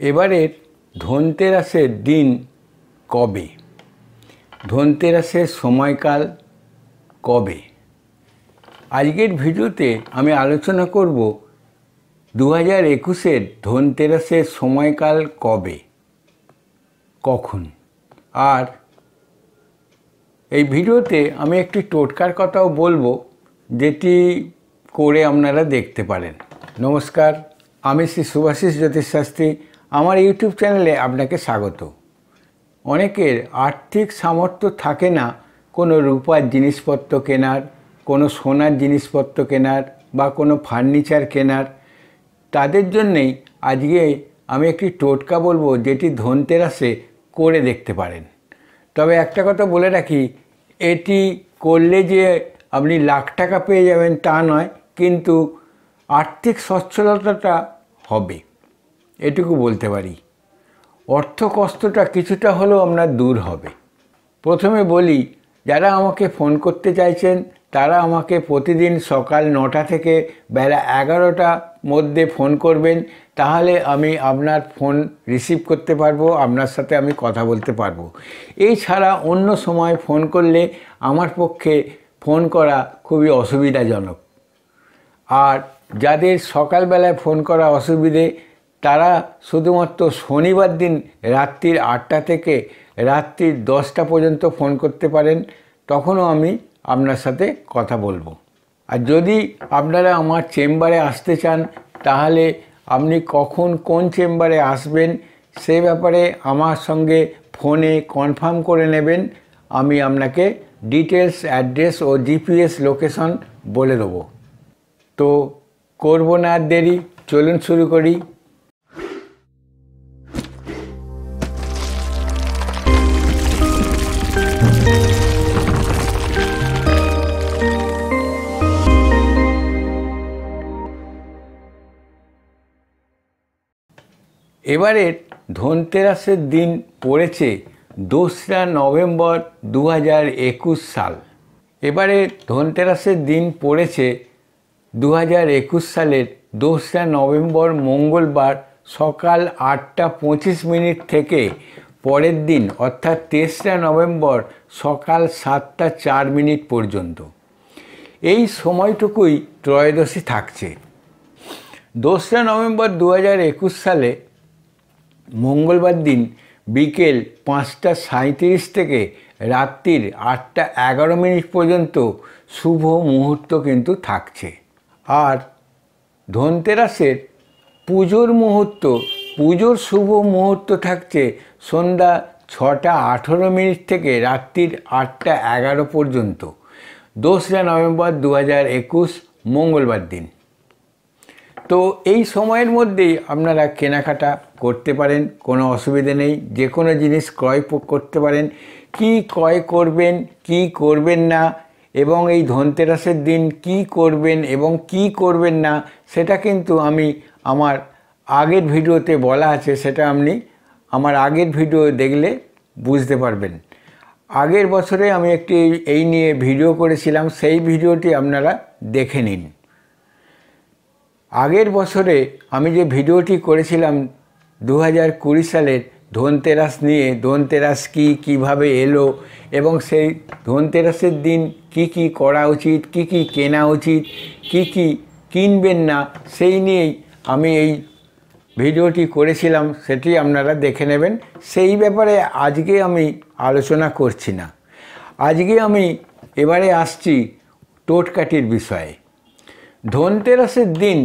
এবারের ধনতেরাসের দিন কবে? ধনতেরাসের সময়কাল কবে? আজকের ভিডিওতে আমি আলোচনা করব দু হাজার একুশের ধনতেরাসের সময়কাল কবে? কখন? আর এই ভিডিওতে আমি একটি টোটকার কথাও বলব, যেটি করে আপনারা দেখতে পারেন। নমস্কার, আমি শ্রী সুভাষিস জ্যোতিষশাস্ত্রী। আমার ইউটিউব চ্যানেলে আপনাকে স্বাগত। অনেকের আর্থিক সামর্থ্য থাকে না কোনো রূপার জিনিসপত্র কেনার, কোনো সোনার জিনিসপত্র কেনার বা কোনো ফার্নিচার কেনার। তাদের জন্যেই আজকে আমি একটি টোটকা বলব যেটি ধনতেরাসে করে দেখতে পারেন। তবে একটা কথা বলে রাখি, এটি করলে যে আপনি লাখ টাকা পেয়ে যাবেন তা নয়, কিন্তু আর্থিক সচ্ছলতাটা হবে। এটুকু বলতে পারি। অর্থ কষ্টটা কিছুটা হলেও আপনার দূর হবে। প্রথমে বলি, যারা আমাকে ফোন করতে চাইছেন, তারা আমাকে প্রতিদিন সকাল নটা থেকে বেলা এগারোটা মধ্যে ফোন করবেন। তাহলে আমি আপনার ফোন রিসিভ করতে পারব, আপনার সাথে আমি কথা বলতে পারব। এই ছাড়া অন্য সময় ফোন করলে আমার পক্ষে ফোন করা খুবই অসুবিধাজনক। আর যাদের সকালবেলায় ফোন করা অসুবিধে তারা শুধুমাত্র শনিবার দিন রাত্রির আটটা থেকে রাত্রির দশটা পর্যন্ত ফোন করতে পারেন। তখনও আমি আপনার সাথে কথা বলব। আর যদি আপনারা আমার চেম্বারে আসতে চান, তাহলে আপনি কখন কোন চেম্বারে আসবেন সে ব্যাপারে আমার সঙ্গে ফোনে কনফার্ম করে নেবেন। আমি আপনাকে ডিটেলস, অ্যাড্রেস ও জিপিএস লোকেশন বলে দেবো। তো করব না দেরি, চলুন শুরু করি। এবারের ধনতেরাসের দিন পড়েছে দোসরা নভেম্বর দু হাজার একুশ সাল। এবারে ধনতেরাসের দিন পড়েছে দু হাজার একুশ সালের দোসরা নভেম্বর মঙ্গলবার সকাল আটটা পঁচিশ মিনিট থেকে পরের দিন, অর্থাৎ তেসরা নভেম্বর সকাল সাতটা চার মিনিট পর্যন্ত। এই সময়টুকুই ত্রয়োদশী থাকছে। দোসরা নভেম্বর দু হাজার একুশ সালে মঙ্গলবার দিন বিকেল পাঁচটা সাঁত্রিশ থেকে রাত্রির আটটা এগারো মিনিট পর্যন্ত শুভ মুহূর্ত কিন্তু থাকছে। আর ধনতেরাসের পুজোর মুহূর্ত, পুজোর শুভ মুহূর্ত থাকছে সন্ধ্যা ছটা আঠেরো মিনিট থেকে রাত্রির আটটা এগারো পর্যন্ত। দোসরা নভেম্বর দু একুশ, মঙ্গলবার দিন। তো এই সময়ের মধ্যেই আপনারা কেনাকাটা করতে পারেন, কোনো অসুবিধে নেই। যে কোনো জিনিস ক্রয় করতে পারেন। কি ক্রয় করবেন, কি করবেন না, এবং এই ধনতেরাসের দিন কি করবেন এবং কি করবেন না, সেটা কিন্তু আমি আমার আগের ভিডিওতে বলা আছে, সেটা আপনি আমার আগের ভিডিও দেখলে বুঝতে পারবেন। আগের বছরে আমি একটি এই নিয়ে ভিডিও করেছিলাম, সেই ভিডিওটি আপনারা দেখে নিন। আগের বছরে আমি যে ভিডিওটি করেছিলাম দু কুড়ি সালের ধনতেরাস নিয়ে ধনতেরাস কি কীভাবে এলো এবং সেই ধনতেরাসের দিন কি কি করা উচিত, কি কি কেনা উচিত, কি কি কিনবেন না, সেই নিয়েই আমি এই ভিডিওটি করেছিলাম, সেটি আপনারা দেখে নেবেন। সেই ব্যাপারে আজকে আমি আলোচনা করছি না। আজকে আমি এবারে আসছি টোটকাটির বিষয়ে। ধনতেরাসের দিন,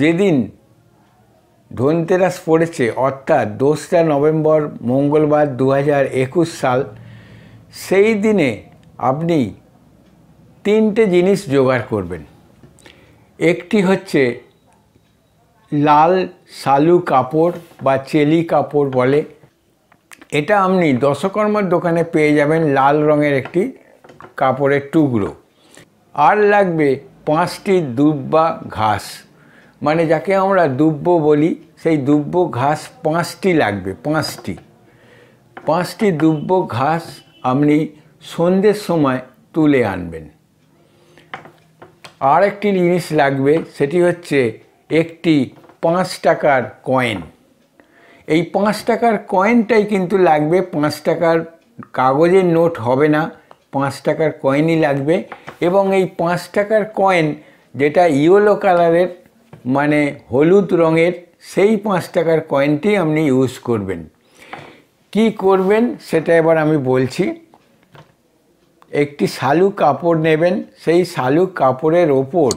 যেদিন ধনতেরাস পড়েছে, অর্থাৎ দোসরা নভেম্বর মঙ্গলবার দু হাজার একুশ সাল। সেই দিনে আপনি তিনটে জিনিস জোগাড় করবেন। একটি হচ্ছে লাল শালু কাপড় বা চেলি কাপড় বলে। এটা আপনি দশকর্মার দোকানে পেয়ে যাবেন লাল রঙের একটি কাপড়ের টুকরো। আর লাগবে পাঁচটি দুব্বা ঘাস। মানে যাকে আমরা দুব্ব বলি, সেই দুব্ব ঘাস পাঁচটি লাগবে, পাঁচটি। পাঁচটি দুব্ব ঘাস আপনি সন্ধ্যের সময় তুলে আনবেন। আর একটি জিনিস লাগবে, সেটি হচ্ছে একটি পাঁচ টাকার কয়েন। এই পাঁচ টাকার কয়েনটাই কিন্তু লাগবে, পাঁচ টাকার কাগজের নোট হবে না, পাঁচ টাকার কয়েনই লাগবে। এবং এই পাঁচ টাকার কয়েন, যেটা ইয়েলো কালারের মানে হলুদ রঙের সেই পাঁচ টাকার কয়েনটি আপনি ইউজ করবেন। কি করবেন সেটা এবার আমি বলছি। একটি শালু কাপড় নেবেন, সেই শালু কাপড়ের ওপর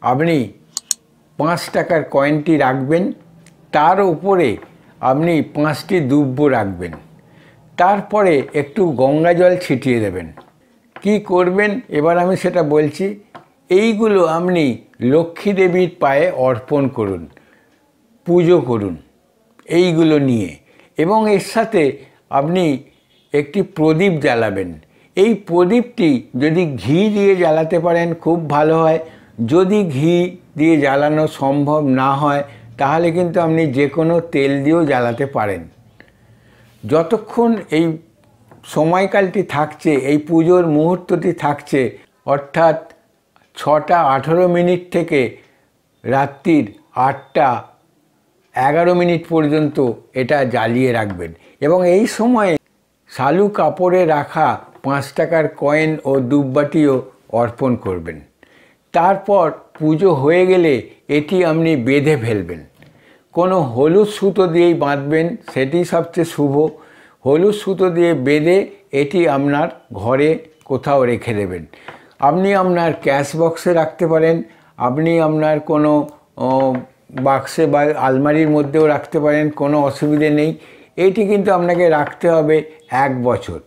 আপনি পাঁচ টাকার কয়েনটি রাখবেন, তার উপরে আপনি পাঁচটি দুব্য রাখবেন। তারপরে একটু গঙ্গা জল ছিটিয়ে দেবেন। কি করবেন? এবার আমি সেটা বলছি এইগুলো আপনি লক্ষ্মী দেবীর পায়ে অর্পণ করুন, পুজো করুন, এইগুলো নিয়ে। এবং এর সাথে আপনি একটি প্রদীপ জ্বালাবেন। এই প্রদীপটি যদি ঘি দিয়ে জ্বালাতে পারেন, খুব ভালো হয়। যদি ঘি দিয়ে জ্বালানো সম্ভব না হয়, তাহলে কিন্তু আপনি যে কোনো তেল দিয়েও জ্বালাতে পারেন। যতক্ষণ এই সময়কালটি থাকছে, এই পুজোর মুহূর্তটি থাকছে, অর্থাৎ ছটা আঠেরো মিনিট থেকে রাত্রির আটটা এগারো মিনিট পর্যন্ত এটা জ্বালিয়ে রাখবেন। এবং এই সময়ে শালু কাপড়ে রাখা পাঁচ টাকার কয়েন ও দুববাটিও অর্পণ করবেন। তারপর পুজো হয়ে গেলে এটি আপনি বেঁধে ফেলবেন। কোনো হলুদ সুতো দিয়েই বাঁধবেন, সেটি সবচেয়ে শুভ। হলুদ সুতো দিয়ে বেঁধে এটি আপনার ঘরে কোথাও রেখে দেবেন। আপনি আপনার ক্যাশ বক্সে রাখতে পারেন, আপনি আপনার কোনো বাক্সে বা আলমারির মধ্যেও রাখতে পারেন, কোনো অসুবিধে নেই। এটি কিন্তু আপনাকে রাখতে হবে এক বছর।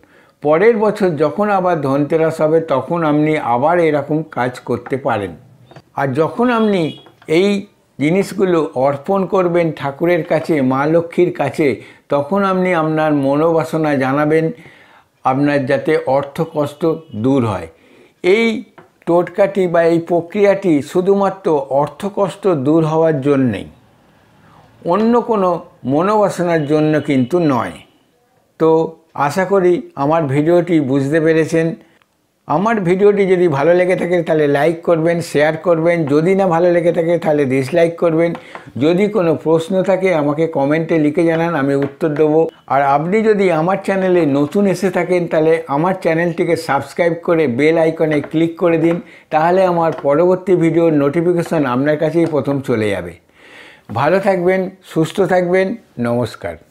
পরের বছর যখন আবার ধনতেরাস হবে, তখন আপনি আবার এরকম কাজ করতে পারেন। আর যখন আপনি এই জিনিসগুলো অর্পণ করবেন ঠাকুরের কাছে, মা লক্ষ্মীর কাছে, তখন আপনি আপনার মনোবাসনা জানাবেন, আপনার যাতে অর্থ কষ্ট দূর হয়। এই টোটকাটি বা এই প্রক্রিয়াটি শুধুমাত্র অর্থকষ্ট দূর হওয়ার জন্যেই, অন্য কোনো মনোবাসনার জন্য কিন্তু নয়। তো আশা করি আমার ভিডিওটি বুঝতে পেরেছেন। আমার ভিডিওটি যদি ভালো লেগে থাকে, তাহলে লাইক করবেন শেয়ার করবেন। যদি না ভালো লেগে থাকে, তাহলে ডিসলাইক করবেন। যদি কোনো প্রশ্ন থাকে, আমাকে কমেন্টে লিখে জানান, আমি উত্তর দেবো। আর আপনি যদি আমার চ্যানেলে নতুন এসে থাকেন, তাহলে আমার চ্যানেলটিকে সাবস্ক্রাইব করে বেল আইকনে ক্লিক করে দিন। তাহলে আমার পরবর্তী ভিডিওর নোটিফিকেশান আপনার কাছেই প্রথম চলে যাবে। ভালো থাকবেন, সুস্থ থাকবেন। নমস্কার।